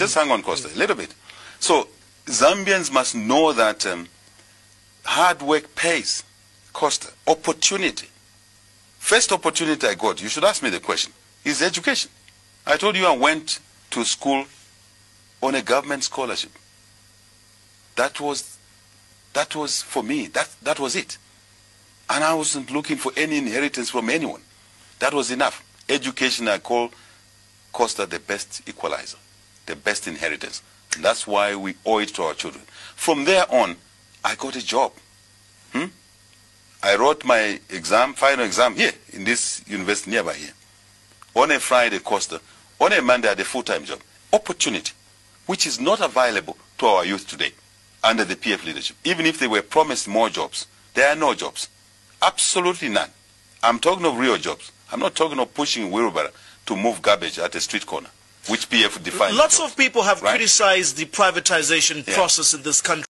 Just hang on, Costa, a little bit. So Zambians must know that um, hard work pays. Costa, opportunity. First opportunity I got, you should ask me the question, is education. I told you I went to school on a government scholarship. That was, that was for me, that, that was it. And I wasn't looking for any inheritance from anyone. That was enough. Education I call Costa the best equalizer, the best inheritance. That's why we owe it to our children. From there on, I got a job. Hmm? I wrote my exam, final exam here in this university nearby here. On a Friday, Costa. On a Monday, I had a full-time job. Opportunity, which is not available to our youth today under the PF leadership. Even if they were promised more jobs, there are no jobs. Absolutely none. I'm talking of real jobs. I'm not talking of pushing wheelbarrow to move garbage at a street corner, which PF defines. Lots of people have right? criticized the privatization Yeah. process in this country.